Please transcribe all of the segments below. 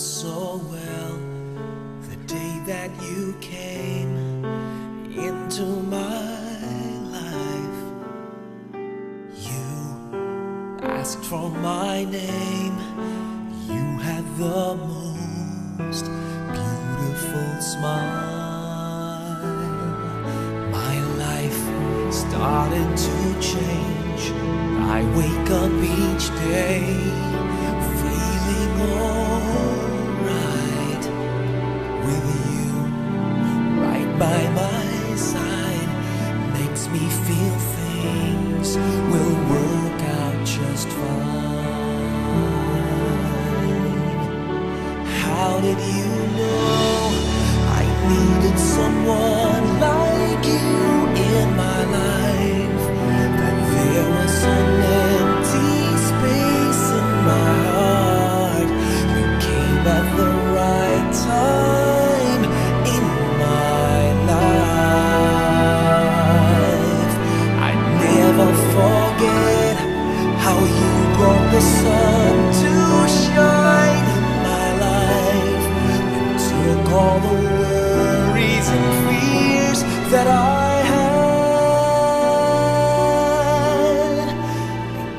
so well the day that you came into my life. You asked for my name, you had the most beautiful smile. My life started to change. I wake up each day me feel things will work out just fine. How did you know I needed someone that I had.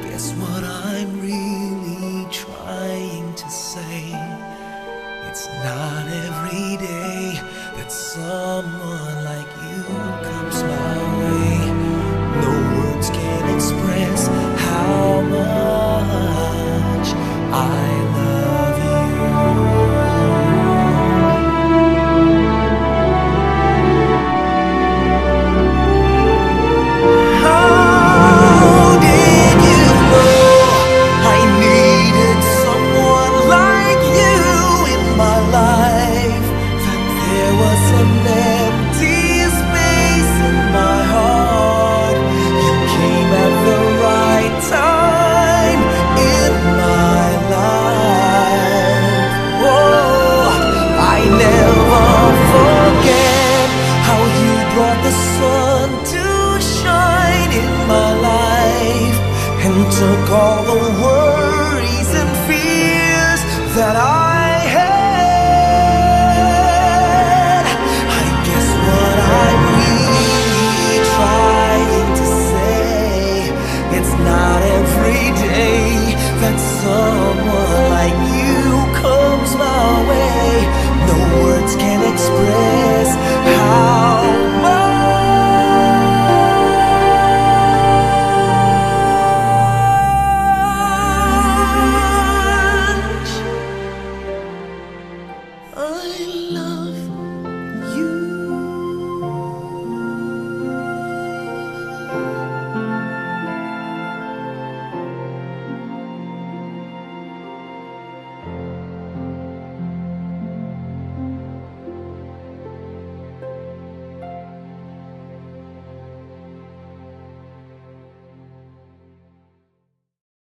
Guess what I'm really trying to say? It's not every day that someone like you comes my way. No words can express how much I and took all the